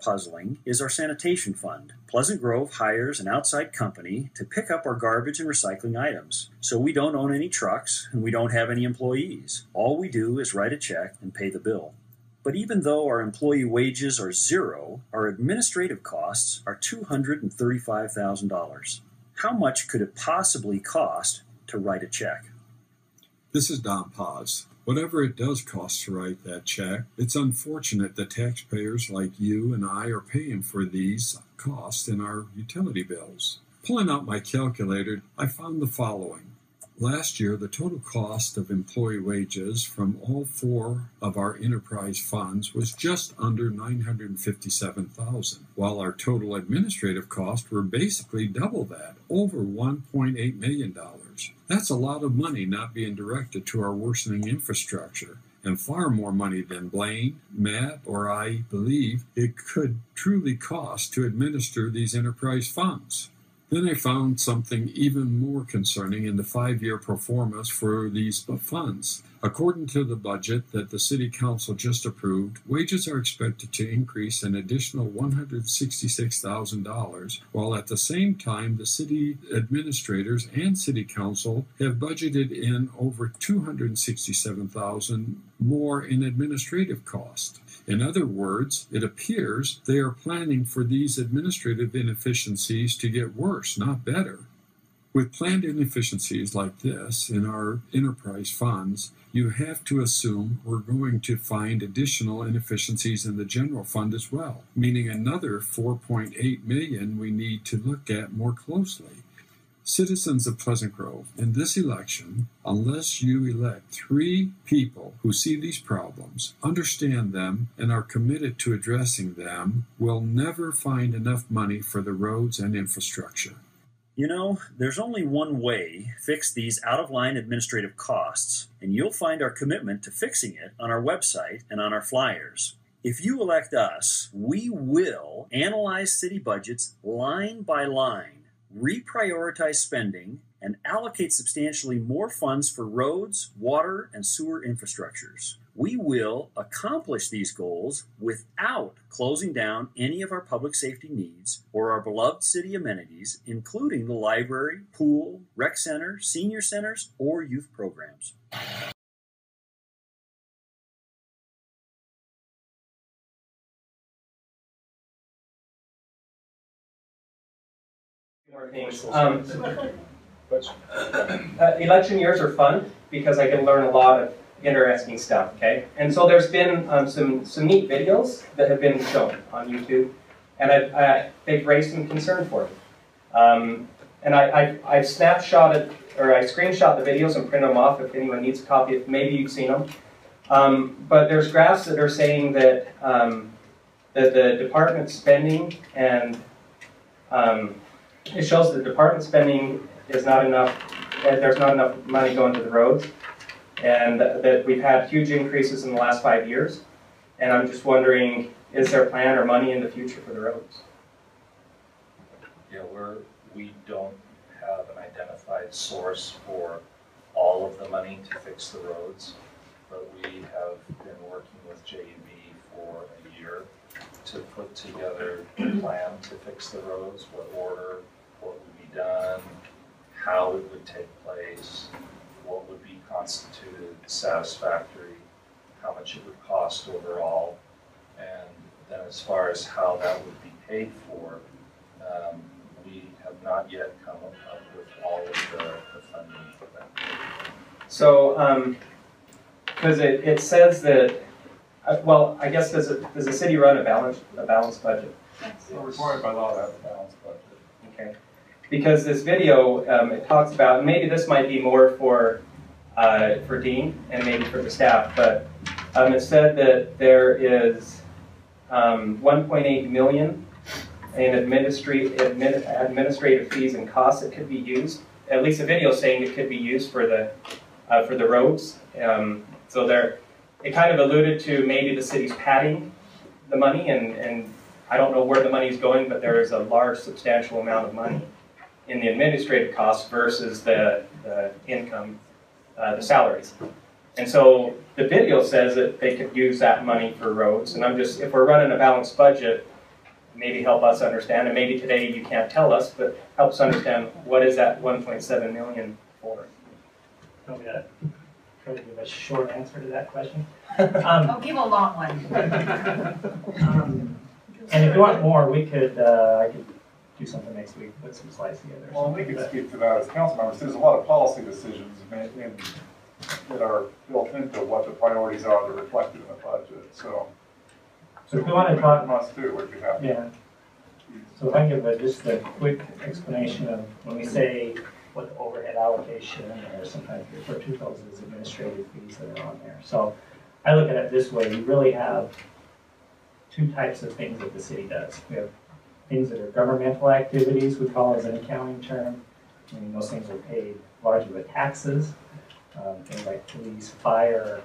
puzzling is our sanitation fund. Pleasant Grove hires an outside company to pick up our garbage and recycling items. So we don't own any trucks and we don't have any employees. All we do is write a check and pay the bill. But even though our employee wages are zero, our administrative costs are $235,000. How much could it possibly cost to write a check? This is Don Paz. Whatever it does cost to write that check, it's unfortunate that taxpayers like you and I are paying for these costs in our utility bills. Pulling out my calculator, I found the following. Last year, the total cost of employee wages from all four of our enterprise funds was just under 957,000, while our total administrative costs were basically double that, over 1.8 million dollars. That's a lot of money not being directed to our worsening infrastructure and far more money than Blaine, Matt, or I believe it could truly cost to administer these enterprise funds. Then I found something even more concerning in the five year performance for these funds. According to the budget that the City Council just approved, wages are expected to increase an additional $166,000, while at the same time the city administrators and City Council have budgeted in over $267,000 more in administrative cost. In other words, it appears they are planning for these administrative inefficiencies to get worse, not better. With planned inefficiencies like this in our enterprise funds, you have to assume we're going to find additional inefficiencies in the general fund as well, meaning another 4.8 million we need to look at more closely. Citizens of Pleasant Grove, in this election, unless you elect three people who see these problems, understand them, and are committed to addressing them, will never find enough money for the roads and infrastructure. You know, there's only one way fix these out of line administrative costs, and you'll find our commitment to fixing it on our website and on our flyers. If you elect us, we will analyze city budgets line by line reprioritize spending, and allocate substantially more funds for roads, water, and sewer infrastructures. We will accomplish these goals without closing down any of our public safety needs or our beloved city amenities, including the library, pool, rec center, senior centers, or youth programs. More things. Um, uh, election years are fun because I can learn a lot of interesting stuff, okay? And so there's been um, some, some neat videos that have been shown on YouTube, and I, I, they've raised some concern for me. Um, and I, I, I've snapshotted, or I screenshot the videos and printed them off if anyone needs a copy. If maybe you've seen them. Um, but there's graphs that are saying that, um, that the department spending and um, it shows that department spending is not enough, that there's not enough money going to the roads, and that we've had huge increases in the last five years. And I'm just wondering, is there a plan or money in the future for the roads? Yeah, we're, we don't have an identified source for all of the money to fix the roads, but we have been working with JUB for a year to put together a plan to fix the roads, what order, what would be done, how it would take place, what would be constituted satisfactory, how much it would cost overall, and then as far as how that would be paid for, um, we have not yet come up with all of the, the funding for that. So, because um, it, it says that, uh, well, I guess does, it, does the city run a balanced, a balanced budget? We're required by law to have a balanced budget. Okay because this video, um, it talks about, maybe this might be more for, uh, for Dean and maybe for the staff, but um, it said that there is um, 1.8 million in administrative, administrative fees and costs that could be used. At least a video saying it could be used for the, uh, for the roads. Um, so there, it kind of alluded to maybe the city's padding the money, and, and I don't know where the money is going, but there is a large, substantial amount of money in the administrative costs versus the, the income, uh, the salaries. And so the video says that they could use that money for roads. And I'm just, if we're running a balanced budget, maybe help us understand, and maybe today you can't tell us, but help us understand what is that one point seven million for? I'm gonna try to give a short answer to that question. Oh, Um, give a long one. um, And if you want more, we could, uh, I could do something next week, put some slides together. Well, we could speak to that as council members. There's a lot of policy decisions made in, that are built into what the priorities are that are reflected in the budget, so. So if we wanna talk, Must do what you have. yeah. So if I give a, just a quick explanation of, when we say what the overhead allocation, or sometimes refer to those as administrative fees that are on there. So I look at it this way, you really have two types of things that the city does. We have things that are governmental activities, we call as an accounting term. I mean, those things are paid largely with taxes, um, things like police, fire,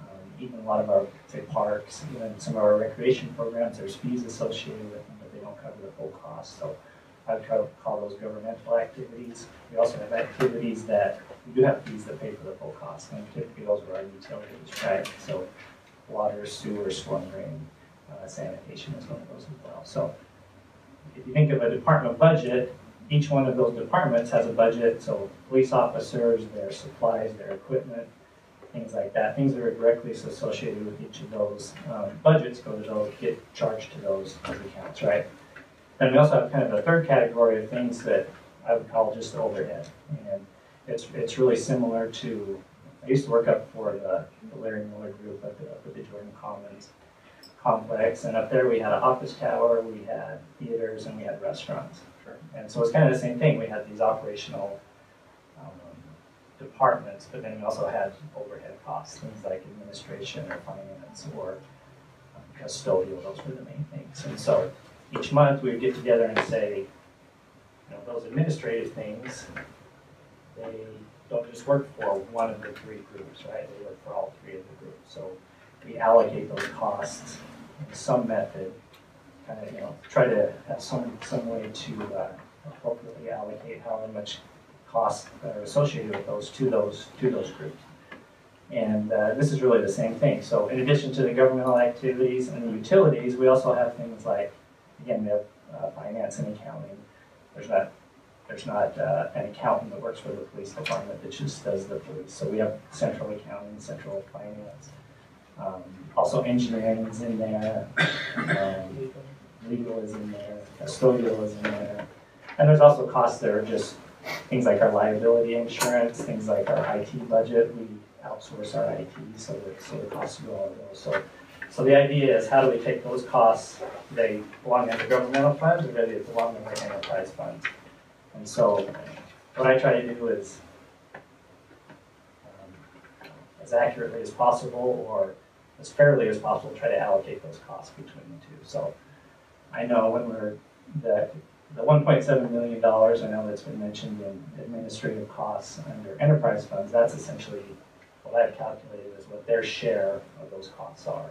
um, even a lot of our, say, parks, even some of our recreation programs, there's fees associated with them, but they don't cover the full cost. So I would try to call those governmental activities. We also have activities that, we do have fees that pay for the full cost, and typically those are our utilities, right? So water, sewer, storm drain, uh, sanitation is one of those as well. So if you think of a department budget, each one of those departments has a budget, so police officers, their supplies, their equipment, things like that, things that are directly associated with each of those um, budgets go to those, get charged to those accounts, right? Then we also have kind of a third category of things that I would call just overhead. And it's, it's really similar to, I used to work up for the the Larry Miller Group up at, up at the Jordan Commons complex, and up there we had an office tower, we had theaters, and we had restaurants. Sure. And so it's kind of the same thing, we had these operational um, departments, but then we also had overhead costs, things like administration or finance or um, custodial, those were the main things. And so each month we would get together and say, you know, those administrative things, they don't just work for one of the three groups, right? They work for all three of the groups. So we allocate those costs in some method, kind of, you know, try to have some, some way to uh, appropriately allocate however much costs that are associated with those to those, to those groups. And uh, this is really the same thing. So in addition to the governmental activities and the utilities, we also have things like, again, we have uh, finance and accounting. There's not, there's not uh, an accountant that works for the police department that just does the police. So we have central accounting, central finance. Um, Also engineering is in there. Um, Legal is in there, custodial is in there. And there's also costs that are just things like our liability insurance, things like our IT budget, we outsource our IT, so the, so the costs go of those. So, so the idea is how do we take those costs, they belong in the governmental funds, or do they belong in the enterprise funds? And so, what I try to do is, um, as accurately as possible, or as fairly as possible, try to allocate those costs between the two. So, I know when we're, the the one point seven million dollars, I know that's been mentioned in administrative costs under enterprise funds, that's essentially what I've calculated is what their share of those costs are.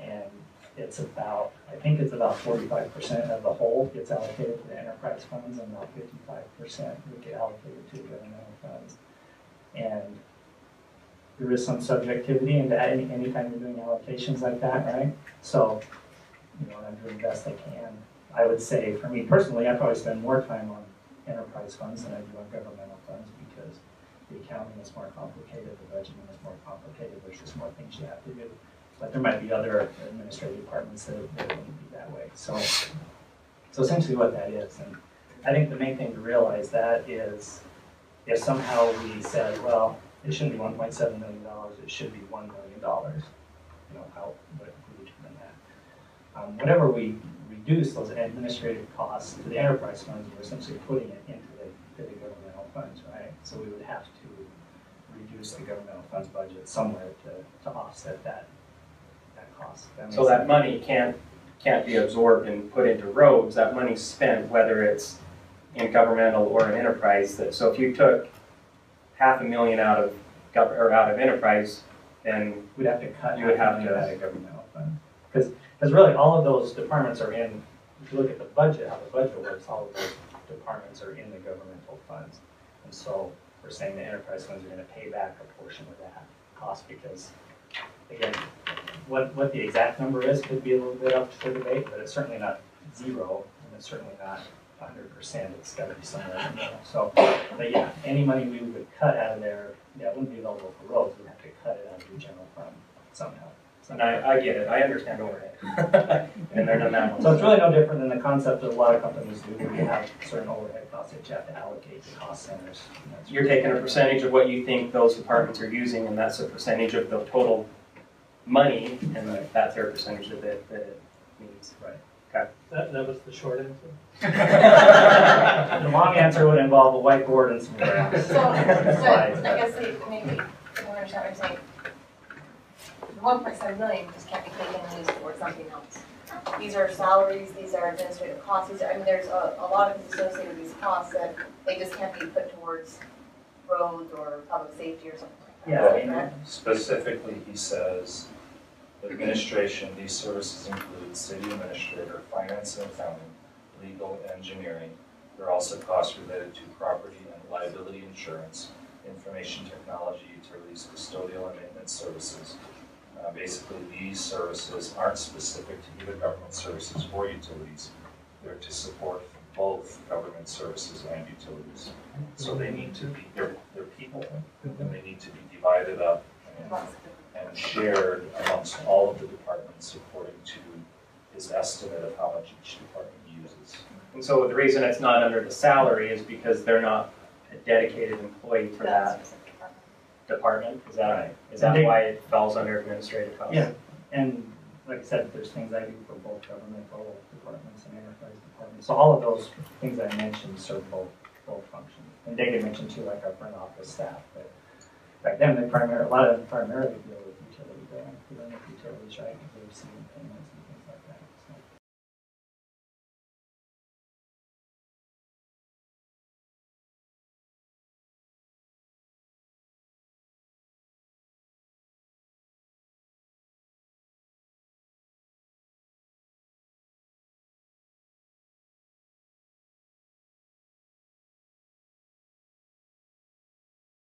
And it's about, I think it's about forty-five percent of the whole gets allocated to the enterprise funds and about fifty-five percent would get allocated to the governmental funds. And there is some subjectivity into any, anytime you're doing allocations like that, right? So, you know, I'm doing the best I can. I would say, for me personally, I probably spend more time on enterprise funds than I do on governmental funds because the accounting is more complicated, the budgeting is more complicated, there's just more things you have to do. But there might be other administrative departments that, that wouldn't be that way. So, so essentially what that is, and I think the main thing to realize that is if somehow we said, well, it shouldn't be one point seven million dollars, it should be one million dollars, you know, how, what we determine that. Um, whatever we reduce those administrative costs to the enterprise funds, we're essentially putting it into the, to the governmental funds, right? So we would have to reduce the governmental funds budget somewhere to, to offset that, that cost. That So that sense? money can't, can't be absorbed and put into roads, that money's spent, whether it's in governmental or in enterprise, that, so if you took half a million out of gov, or out of enterprise, then, We'd have to cut. You would have half to- of governmental fund. Because, because really, all of those departments are in, if you look at the budget, how the budget works, all of those departments are in the governmental funds. And so, we're saying the enterprise funds are gonna pay back a portion of that cost, because, again, what, what the exact number is could be a little bit up for debate, but it's certainly not zero, and it's certainly not hundred percent, it's gotta be somewhere in the middle. So, but yeah, any money we would cut out of there, yeah, it wouldn't be available for roads, we'd have to cut it out of the general fund somehow. And I, I get it, I understand overhead. And they're done that one. So it's really no different than the concept that a lot of companies do, where you have certain overhead costs that you have to allocate to cost centers. and that's- You're taking a percentage of what you think those departments are using, and that's a percentage of the total money, and that's their percentage of it that it needs. Right. That, that was the short answer. The long answer would involve a whiteboard and some graphs. So, so I guess they, maybe, I don't understand what you're saying. The one point seven million just can't be taken and used for something else. These are salaries, these are administrative costs, these are, I mean, there's a, a lot of things associated with these costs that they just can't be put towards roads or public safety or something like that. Yeah, Is I that mean. Specifically, he says, administration, these services include city administrator, finance and accounting, legal, engineering. There are also costs related to property and liability insurance, information technology, utilities, custodial and maintenance services. Uh, basically, these services aren't specific to either government services or utilities. They're to support both government services and utilities. So they need to be, they're, they're people, and they need to be divided up and and shared amongst all of the departments according to his estimate of how much each department uses. And so the reason it's not under the salary is because they're not a dedicated employee for that department. department? Is that, Right. is that they- why it falls under administrative costs? Yeah, and like I said, there's things I do for both governmental departments and enterprise departments. So all of those things I mentioned serve both, both functions. And David mentioned too, like our front office staff, but back then, they primarily, a lot of them primarily deal with utility billing, dealing with utilities, right? Because they're receiving payments and